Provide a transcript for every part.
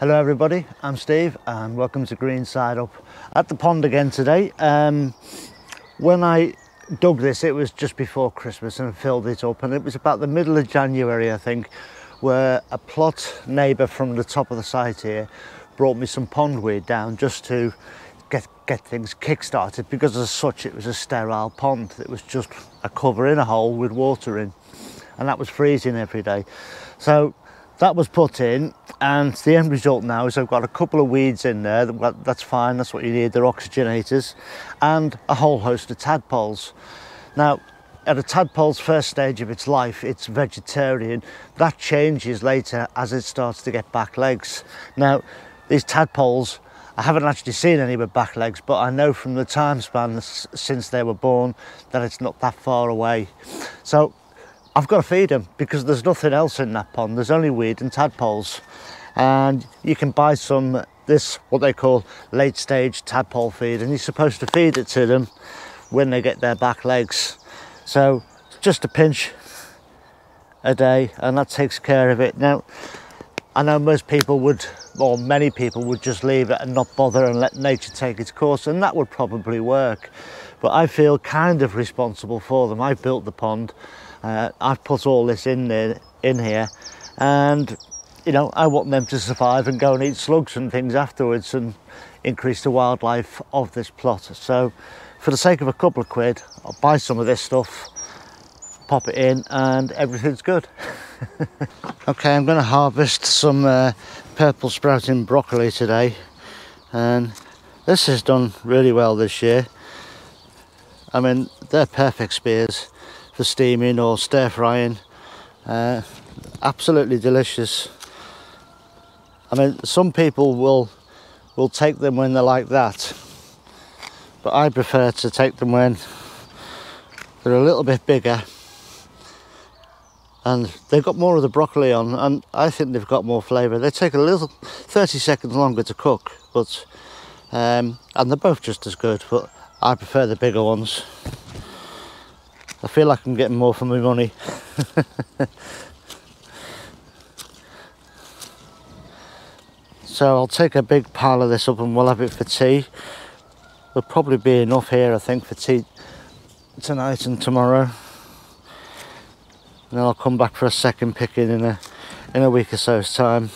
Hello everybody, I'm Steve and welcome to Green Side Up. At the pond again today. Um, when I dug this it was just before Christmas and filled it up and it was about the middle of January I think where a plot neighbour from the top of the site here brought me some pondweed down just to get get things kick-started because as such it was a sterile pond. It was just a cover in a hole with water in and that was freezing every day. So that was put in and the end result now is I've got a couple of weeds in there that's fine that's what you need they're oxygenators and a whole host of tadpoles. Now at a tadpole's first stage of its life it's vegetarian. That changes later as it starts to get back legs. Now these tadpoles I haven't actually seen any with back legs but I know from the time span since they were born that it's not that far away. So I've got to feed them because there's nothing else in that pond. There's only weed and tadpoles. And you can buy some, this, what they call late stage tadpole feed, and you're supposed to feed it to them when they get their back legs. So just a pinch a day, and that takes care of it. Now, I know most people would, or many people would just leave it and not bother and let nature take its course, and that would probably work. But I feel kind of responsible for them. I built the pond uh, I've put all this in there, in here, and you know I want them to survive and go and eat slugs and things afterwards and increase the wildlife of this plot. So, for the sake of a couple of quid, I'll buy some of this stuff, pop it in, and everything's good. okay, I'm going to harvest some uh, purple sprouting broccoli today, and this has done really well this year. I mean, they're perfect spears for steaming or stir frying. Uh, absolutely delicious. I mean, some people will will take them when they're like that, but I prefer to take them when they're a little bit bigger and they've got more of the broccoli on and I think they've got more flavour. They take a little 30 seconds longer to cook but um, and they're both just as good but I prefer the bigger ones. I feel like I'm getting more for my money. so I'll take a big pile of this up and we'll have it for tea. There'll probably be enough here I think for tea tonight and tomorrow. And then I'll come back for a second picking in a in a week or so's time.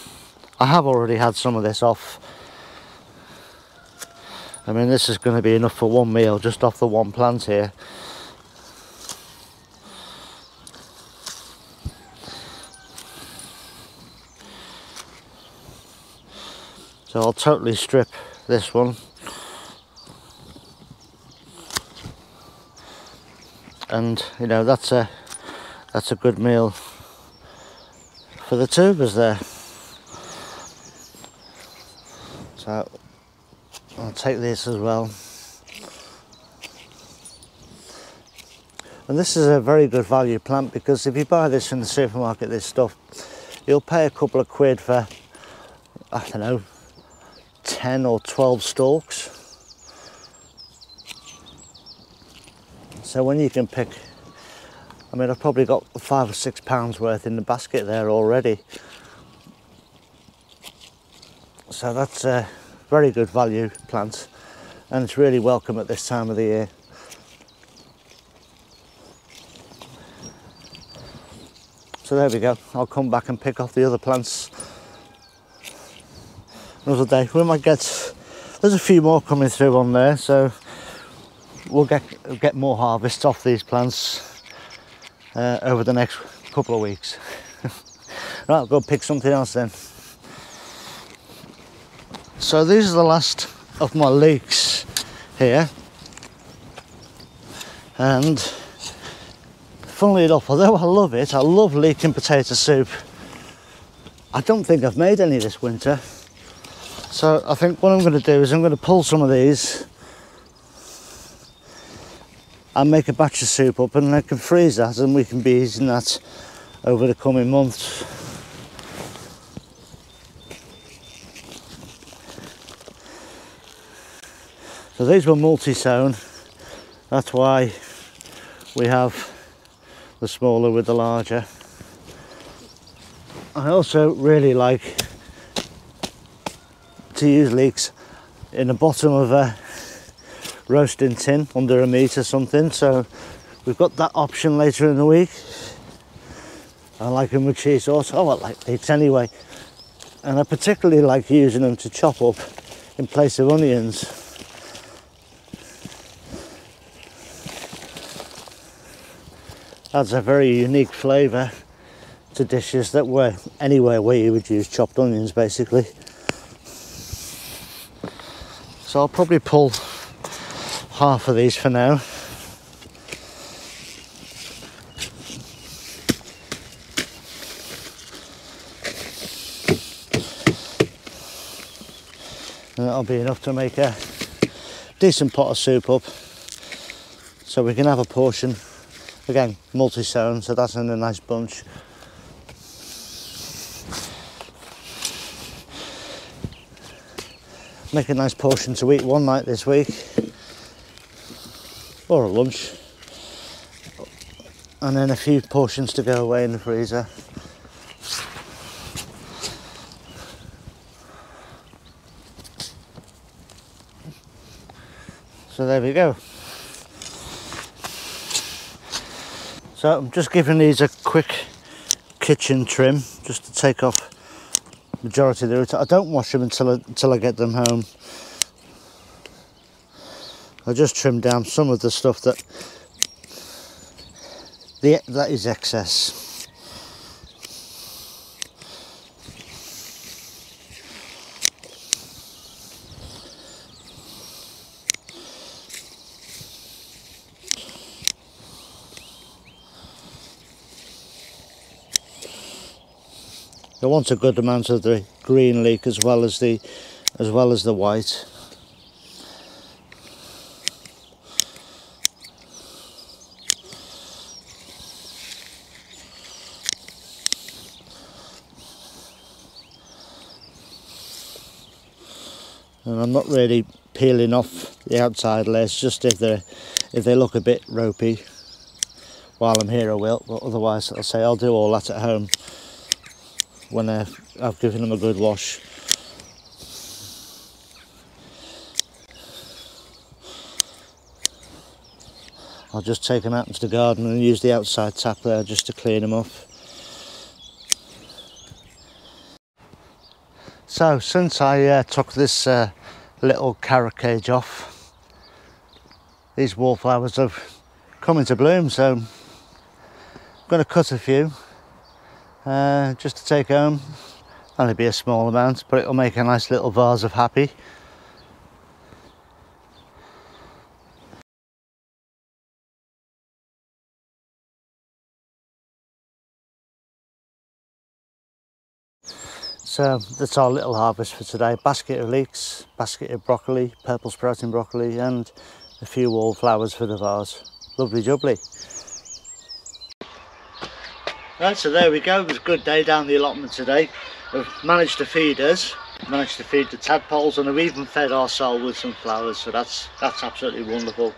I have already had some of this off. I mean this is going to be enough for one meal just off the one plant here. So I'll totally strip this one. And you know that's a that's a good meal for the tubers there. So I'll take this as well. And this is a very good value plant because if you buy this in the supermarket, this stuff, you'll pay a couple of quid for, I don't know, 10 or 12 stalks. So when you can pick, I mean, I've probably got five or six pounds worth in the basket there already. So that's a very good value plant and it's really welcome at this time of the year. So there we go, I'll come back and pick off the other plants another day. We might get, there's a few more coming through on there, so we'll get, get more harvest off these plants uh, over the next couple of weeks. right, I'll go pick something else then. So these are the last of my leeks here. And funnily enough, although I love it, I love leek and potato soup. I don't think I've made any this winter. So I think what I'm going to do is I'm going to pull some of these and make a batch of soup up and I can freeze that and we can be eating that over the coming months. So these were multi-sown, that's why we have the smaller with the larger. I also really like to use leeks in the bottom of a roasting tin under a meat or something. So we've got that option later in the week. I like them with cheese sauce. Oh I like leeks anyway. And I particularly like using them to chop up in place of onions. Adds a very unique flavour to dishes that were anywhere where you would use chopped onions basically so I'll probably pull half of these for now. And that'll be enough to make a decent pot of soup up. So we can have a portion, again, multi-sown, so that's in a nice bunch. Make a nice portion to eat one night this week. Or a lunch. And then a few portions to go away in the freezer. So there we go. So I'm just giving these a quick kitchen trim just to take off majority of the root. I don't wash them until I, until I get them home. I just trim down some of the stuff that the, that is excess. I want a good amount of the green leek as well as the as well as the white. and I'm not really peeling off the outside layers just if they if they look a bit ropey while I'm here I will but otherwise I'll say I'll do all that at home when I've, I've given them a good wash. I'll just take them out into the garden and use the outside tap there just to clean them off. So since I uh, took this uh, little carrot cage off, these wallflowers have come into bloom so I'm going to cut a few uh, just to take home. Only be a small amount, but it'll make a nice little vase of happy. So that's our little harvest for today. Basket of leeks, basket of broccoli, purple sprouting broccoli and a few wallflowers for the vase. Lovely jubbly. Right, so there we go. It was a good day down the allotment today. We've managed to feed us, managed to feed the tadpoles, and we've even fed our soul with some flowers. So that's that's absolutely wonderful.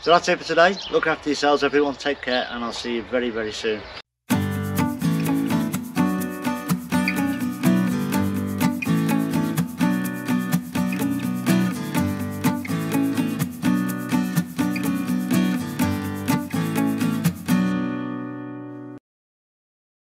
So that's it for today. Look after yourselves, everyone. Take care, and I'll see you very, very soon.